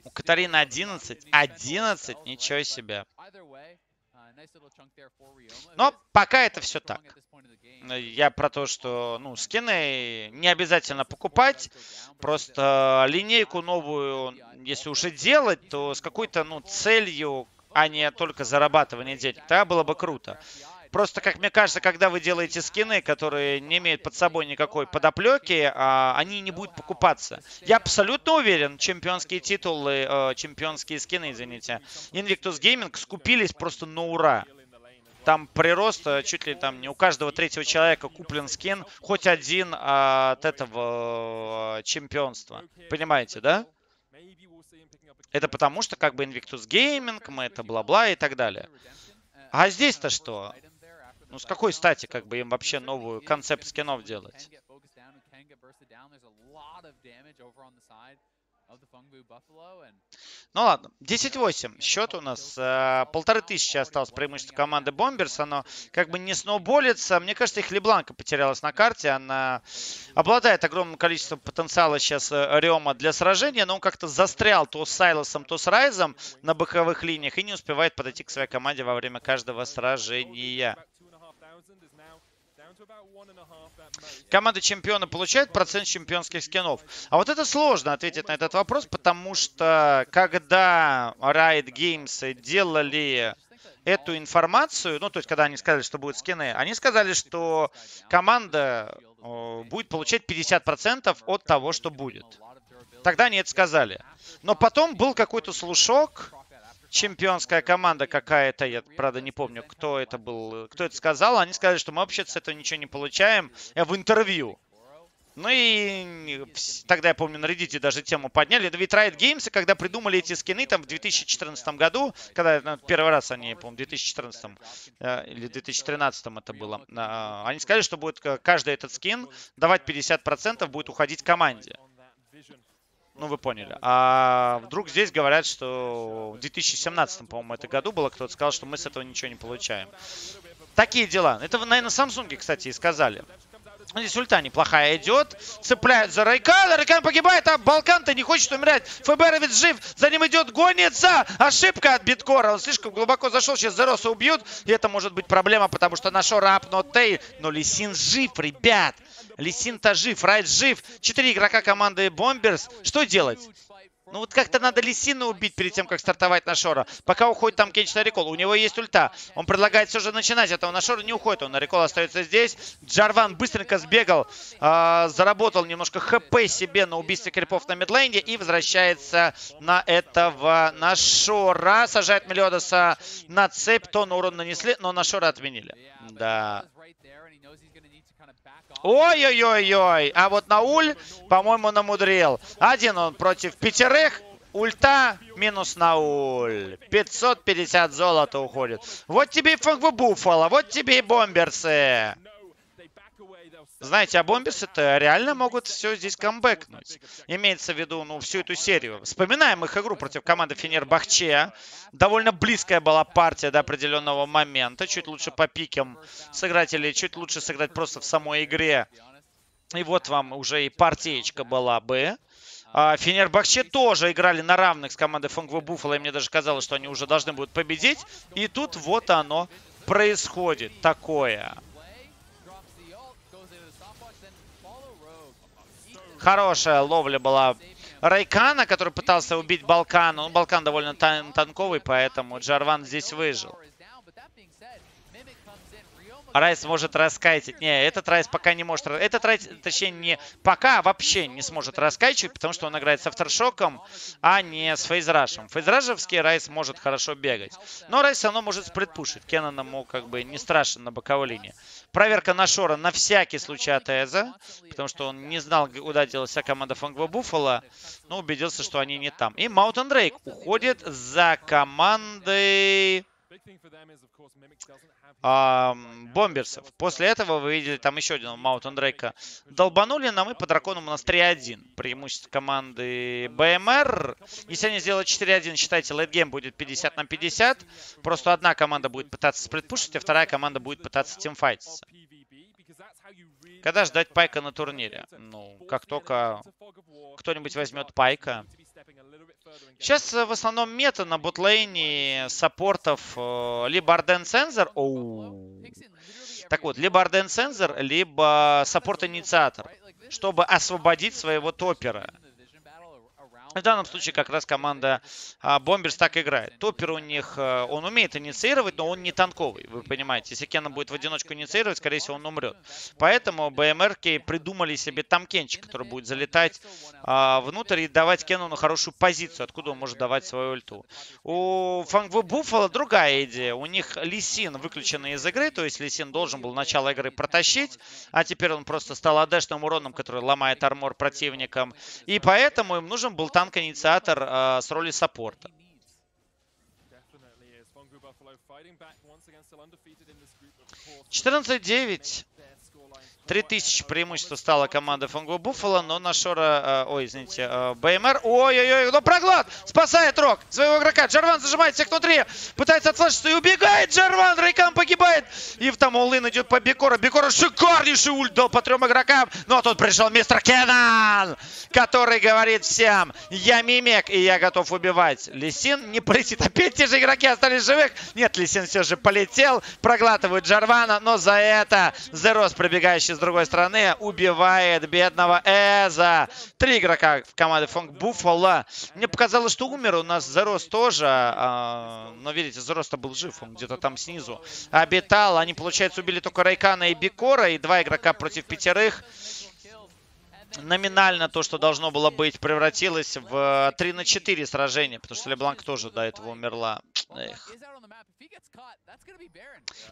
У Катарины 11. 11? Ничего себе. Но пока это все так. Я про то, что ну, скины не обязательно покупать. Просто линейку новую, если уже делать, то с какой-то ну, целью, а не только зарабатывание денег. Тогда было бы круто. Просто, как мне кажется, когда вы делаете скины, которые не имеют под собой никакой подоплеки, а, они не будут покупаться. Я абсолютно уверен, чемпионские титулы, э, чемпионские скины, извините, Invictus Gaming скупились просто на ура. Там прирост э, чуть ли там не у каждого третьего человека куплен скин, хоть один от этого э, чемпионства. Понимаете, да? Это потому что как бы Invictus Gaming, мы это бла-бла и так далее. А здесь-то что? Ну, с какой стати, как бы, им вообще новую концепт скинов делать? Ну ладно, 10-8. Счет у нас. Э, полторы тысячи осталось преимущество команды Бомберс. Оно как бы не сноуболится. Мне кажется, их Лебланка потерялась на карте. Она обладает огромным количеством потенциала сейчас э, Рема для сражения. Но он как-то застрял то с Сайлосом, то с Райзом на боковых линиях. И не успевает подойти к своей команде во время каждого сражения. Команда чемпиона получает процент чемпионских скинов. А вот это сложно ответить на этот вопрос, потому что когда Riot Games делали эту информацию, ну, то есть, когда они сказали, что будут скины, они сказали, что команда будет получать 50% от того, что будет. Тогда они это сказали. Но потом был какой-то слушок, чемпионская команда какая-то, я, правда, не помню, кто это был, кто это сказал. Они сказали, что мы вообще с этого ничего не получаем э, в интервью. Ну и тогда, я помню, на Reddit даже тему подняли. Это ведь Riot Games, когда придумали эти скины там в 2014 году, когда ну, первый раз они, по-моему, в 2014 э, или 2013 это было, э, они сказали, что будет каждый этот скин давать 50% будет уходить команде. Ну, вы поняли. А вдруг здесь говорят, что в 2017, по-моему, это году было, кто-то сказал, что мы с этого ничего не получаем. Такие дела. Это, наверное, Samsung, кстати, и сказали. Здесь ульта неплохая идет. Цепляют за Райкана. Райкан погибает, а Балкан-то не хочет умирать. ФБРовец жив. За ним идет гонится. Ошибка от Биткора. Он слишком глубоко зашел. Сейчас Зероса убьют. И это может быть проблема, потому что нашел рап, но Тей. Но Лисин жив, ребят. Лисин-то жив. Райт жив. Четыре игрока команды Бомберс. Что делать? Ну вот как-то надо Лисина убить перед тем, как стартовать на Шора. Пока уходит там Кенч на рекол. У него есть ульта. Он предлагает все же начинать. Этого на Шора не уходит. Он на рекол остается здесь. Джарван быстренько сбегал. Э, заработал немножко хп себе на убийстве крипов на медленде. И возвращается на этого на Шора. Сажает Мелиодоса на цепь. То на урон нанесли, но на Шора отменили. Да. Ой-ой-ой-ой. А вот Науль, по-моему, намудрил. Один он против пятерых. Ульта минус Науль. 550 золота уходит. Вот тебе и Фангву Буффало, вот тебе и бомберсы. Знаете, а бомберсы-то реально могут все здесь камбэкнуть. Имеется в виду, ну, всю эту серию. Вспоминаем их игру против команды Фенербахче. Довольно близкая была партия до определенного момента. Чуть лучше по пикам сыграть или чуть лучше сыграть просто в самой игре. И вот вам уже и партиечка была бы. А, Фенербахче тоже играли на равных с командой Фонгвы Буффало. И мне даже казалось, что они уже должны будут победить. И тут вот оно происходит такое. Хорошая ловля была Райкана, который пытался убить Балкана. Ну, Балкан довольно тан танковый, поэтому Джарван здесь выжил. Райс может раскайтить. Не, этот Райс пока не может. Этот Райс, точнее, не пока вообще не сможет раскачивать, потому что он играет с авторшоком, а не с фейзрашем. Фейзрашевский Райс может хорошо бегать. Но Райс оно может спритпушить. Кеннон ему как бы не страшен на боковой линии. Проверка на Шора на всякий случай от Эза, потому что он не знал, куда делась вся команда Фангва Буффало, но убедился, что они не там. И Маунтен Дрейк уходит за командой а, бомберсов. После этого вы видели там еще один Маунтон Дрейка. Долбанули нам и по драконам у нас 3-1. Преимущество команды БМР. Если они сделают 4-1, считайте, лейтгейм будет 50 на 50. Просто одна команда будет пытаться спредпушить, а вторая команда будет пытаться тимфайтиться. Когда ждать Пайка на турнире? Ну, как только кто-нибудь возьмет Пайка. Сейчас э, в основном мета на ботлейне саппортов э, либо Арден Сензор, так вот, либо Ardent Censer, либо саппорт-инициатор, чтобы освободить своего топера. В данном случае как раз команда а, Bombers так играет. Топер у них, а, он умеет инициировать, но он не танковый, вы понимаете. Если Кеннен будет в одиночку инициировать, скорее всего, он умрет. Поэтому BMR ки придумали себе Tahm Kench ик, который будет залетать а, внутрь и давать Кенону хорошую позицию, откуда он может давать свою ульту. У Phong Vũ Buffalo другая идея. У них Lee Sin выключен из игры, то есть Lee Sin должен был начало игры протащить, а теперь он просто стал адешным уроном, который ломает армор противникам. И поэтому им нужен был там танк-инициатор э, с роли саппорта. 14-9. 3000 преимущество стала команда Фонгу Буффало, но на Шора, э, ой, извините, э, БМР, ой-ой-ой, ну проглад, спасает Рок, своего игрока, Джарван зажимает всех внутри, пытается отфлешиться и убегает Джарван, Рейкам погибает, и там Олын идет по Бекора, Бекора шикарнейший ульт дал по трем игрокам, но тут пришел мистер Кеннан, который говорит всем, я мимик и я готов убивать. Лисин не полетит, опять те же игроки остались живых, нет, Лисин все же полетел, проглатывают Джарвана, но за это Зерос, пробегающий другой стороны, убивает бедного Эза. Три игрока в команде Фонг Буффало. Мне показалось, что умер у нас Зарос тоже. А, но видите, Зарос-то был жив. Он где-то там снизу обитал. Они, получается, убили только Райкана и Бикора. И два игрока против пятерых номинально то, что должно было быть, превратилось в 3 на 4 сражение, потому что Лебланк тоже до этого умерла. Эх.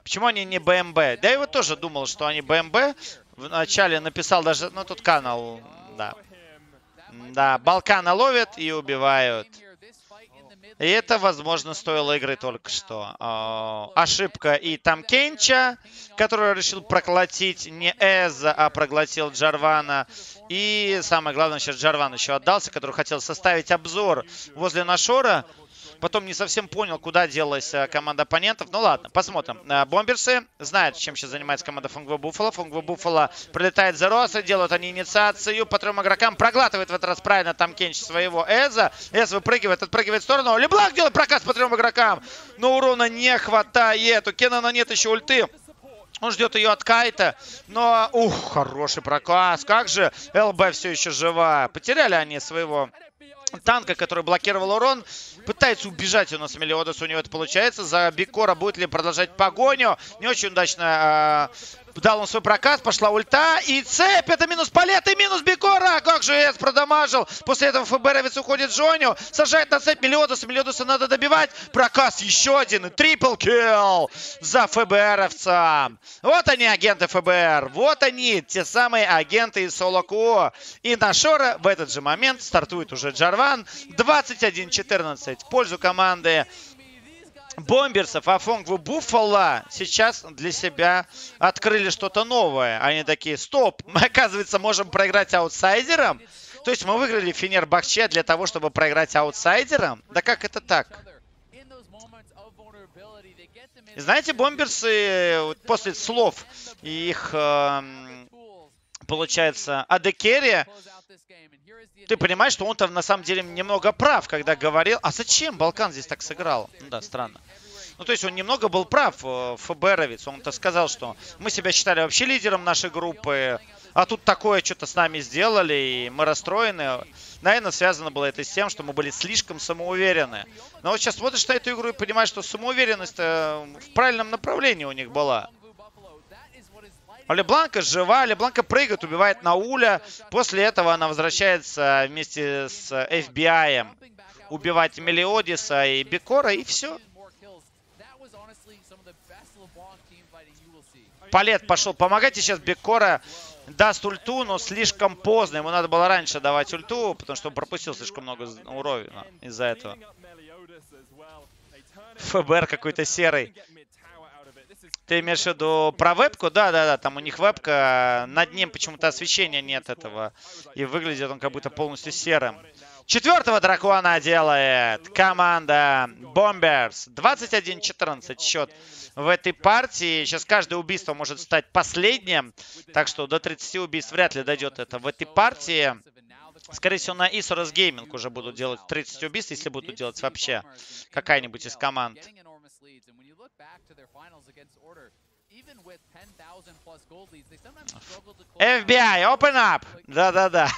Почему они не БМБ? Да я вот тоже думал, что они БМБ. Вначале написал даже, ну тут канал, да. Да, Балкана ловят и убивают. И это, возможно, стоило игры только что. Э, ошибка и там Кенча, который решил проглотить не Эза, а проглотил Джарвана. И самое главное, сейчас Джарван еще отдался, который хотел составить обзор возле Нашора. Потом не совсем понял, куда делась э, команда оппонентов. Ну ладно, посмотрим. Э, бомберсы знают, чем сейчас занимается команда Фунгва Буффало. Фунгва Буффало прилетает за Роса, делают они инициацию по трем игрокам. Проглатывает в этот раз правильно там Кенч своего Эза. Эз выпрыгивает, отпрыгивает в сторону. Леблак делает проказ по трем игрокам. Но урона не хватает. У Кеннона нет еще ульты. Он ждет ее от Кайта. Но, ух, хороший проказ. Как же ЛБ все еще жива. Потеряли они своего танка, который блокировал урон. Пытается убежать у нас Мелиодос, у него это получается. За Бикора будет ли продолжать погоню. Не очень удачно э, дал он свой прокат, пошла ульта. И цепь, это минус палет и минус Бикора. Как же Эс продамажил. После этого ФБРовец уходит Джоню. Сажает на цепь Мелиодоса. Мелиодоса надо добивать. Проказ еще один. И трипл килл за ФБРовца. Вот они, агенты ФБР. Вот они, те самые агенты из Солоку. И на Шора в этот же момент стартует уже Джарван. 21-14 в пользу команды бомберсов, а Фонгву Буффало сейчас для себя открыли что-то новое. Они такие, стоп, мы, оказывается, можем проиграть аутсайдерам? То есть мы выиграли Финер Бахче для того, чтобы проиграть аутсайдерам? Да как это так? Знаете, бомберсы после слов их, э, получается, Адекерри, ты понимаешь, что он-то на самом деле немного прав, когда говорил... А зачем Балкан здесь так сыграл? Ну да, странно. Ну, то есть он немного был прав, э, ФБРовец. Он-то сказал, что мы себя считали вообще лидером нашей группы, а тут такое что-то с нами сделали, и мы расстроены. Наверное, связано было это с тем, что мы были слишком самоуверены. Но вот сейчас смотришь на эту игру и понимаешь, что самоуверенность в правильном направлении у них была. Бланка жива, Бланка прыгает, убивает Науля. После этого она возвращается вместе с FBI убивать Мелиодиса и Бекора, и все. Палет пошел помогать. И сейчас Бекора даст ульту, но слишком поздно. Ему надо было раньше давать ульту, потому что он пропустил слишком много уровня из-за этого. ФБР какой-то серый. Ты имеешь в виду про вебку? Да, да, да, там у них вебка, над ним почему-то освещения нет этого. И выглядит он как будто полностью серым. Четвертого дракона делает команда Бомберс. 21-14 счет в этой партии. Сейчас каждое убийство может стать последним. Так что до 30 убийств вряд ли дойдет это в этой партии. Скорее всего, на Isurus Gaming уже будут делать 30 убийств, если будут делать вообще какая-нибудь из команд. FBI, open up! <laughs> Да-да-да.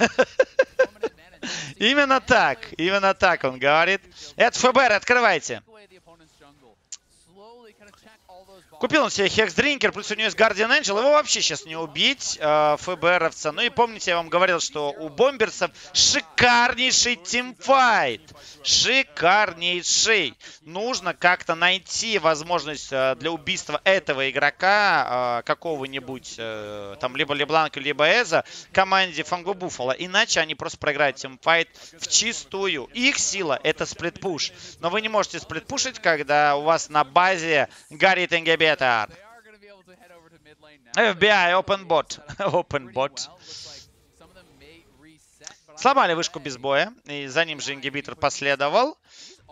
Именно так, именно так он говорит. Это ФБР, открывайте. Купил он себе Хекс Дринкер, плюс у него есть Guardian Angel. Его вообще сейчас не убить, э, ФБРовца. Ну и помните, я вам говорил, что у бомберсов шикарнейший тимфайт. Шикарнейший. Нужно как-то найти возможность э, для убийства этого игрока, э, какого-нибудь, э, там, либо Лебланка, либо Эза, команде Фанго Буффало. Иначе они просто проиграют тимфайт в чистую. Их сила это сплитпуш. Но вы не можете сплитпушить, когда у вас на базе Гарри Тенгебе Theater. FBI, open bot. <laughs> open bot. Сломали вышку без боя. И за ним же ингибитор последовал.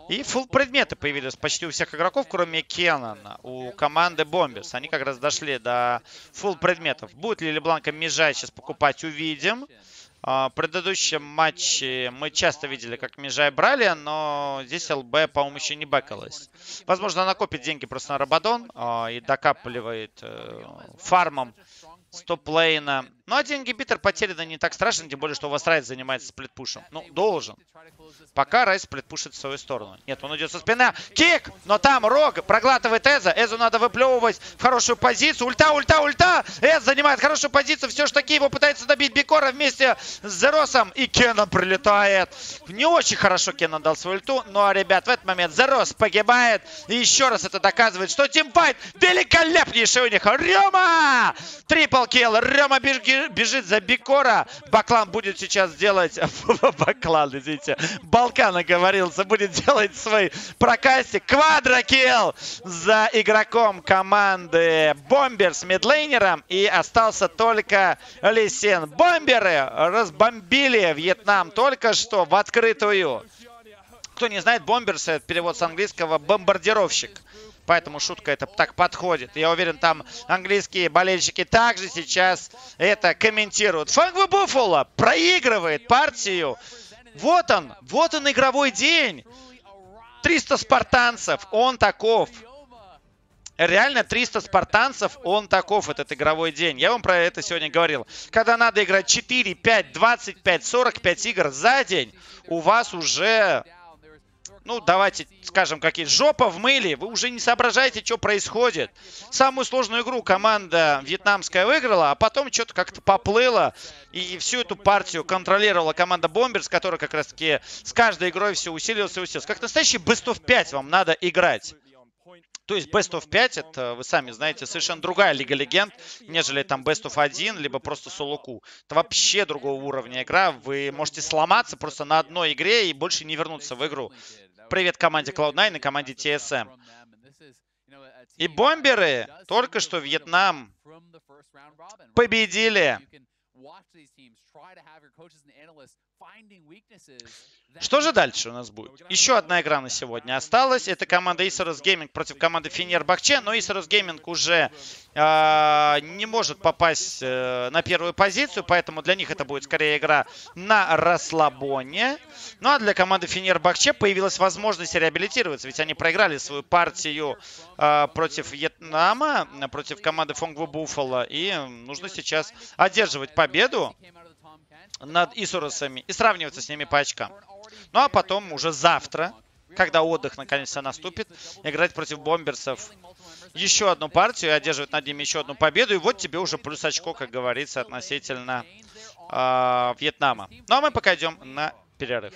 И фул предметы появились почти у всех игроков, кроме Кеннона. У команды Бомбис. Они как раз дошли до фул предметов. Будет ли Лебланка Межай сейчас покупать, увидим. А, в предыдущем матче мы часто видели, как Межай брали, но здесь ЛБ, по-моему, еще не бэкалась. Возможно, она копит деньги просто на Рабадон а, и докапливает э, фармом стоп-лейна. Ну, один гибитер потерян не так страшно, тем более, что у вас Райс занимается сплитпушем. Ну, должен. Пока Райс сплитпушит в свою сторону. Нет, он идет со спины. Кик! Но там Рог проглатывает Эза. Эзу надо выплевывать в хорошую позицию. Ульта, ульта, ульта! Эз занимает хорошую позицию. Все ж таки его пытается добить Бикора вместе с Зеросом. И Кеннон прилетает. Не очень хорошо Кеннон дал свою ульту. Ну, а, ребят, в этот момент Зерос погибает. И еще раз это доказывает, что тимфайт великолепнейший у них. Рема! Трипл килл. Рема бежит бежит за Бикора. Баклан будет сейчас делать... <laughs> Баклан, извините. Балкан оговорился. Будет делать свой прокастик. Квадрокилл за игроком команды Бомберс мидлейнером. И остался только Лисен. Бомберы разбомбили Вьетнам только что в открытую. Кто не знает, Бомберс это перевод с английского бомбардировщик. Поэтому шутка это так подходит. Я уверен, там английские болельщики также сейчас это комментируют. Фангва Буффало проигрывает партию. Вот он, вот он игровой день. 300 спартанцев, он таков. Реально 300 спартанцев, он таков, этот игровой день. Я вам про это сегодня говорил. Когда надо играть 4, 5, 25, 45 игр за день, у вас уже ну, давайте скажем, какие жопа в мыле, вы уже не соображаете, что происходит. Самую сложную игру команда вьетнамская выиграла, а потом что-то как-то поплыло, и всю эту партию контролировала команда Бомберс, которая как раз-таки с каждой игрой все усиливалась и усиливалась. Как настоящий Best of 5 вам надо играть. То есть Best of 5, это, вы сами знаете, совершенно другая Лига Легенд, нежели там Best of 1, либо просто Солоку. Это вообще другого уровня игра. Вы можете сломаться просто на одной игре и больше не вернуться в игру. Привет команде Cloud9 и команде TSM. И бомберы только что Вьетнам победили. Что же дальше у нас будет? Еще одна игра на сегодня осталась. Это команда Isurus Gaming против команды Фенербахче. Но Isurus Gaming уже э, не может попасть э, на первую позицию. Поэтому для них это будет скорее игра на расслабоне. Ну а для команды Фенербахче появилась возможность реабилитироваться. Ведь они проиграли свою партию э, против Вьетнама, против команды Фонгву Буффало. И нужно сейчас одерживать победу над Исуросами и сравниваться с ними по очкам. Ну а потом уже завтра, когда отдых наконец-то наступит, играть против бомберсов еще одну партию и одерживать над ними еще одну победу. И вот тебе уже плюс очко, как говорится, относительно э, Вьетнама. Ну а мы пока идем на перерыв.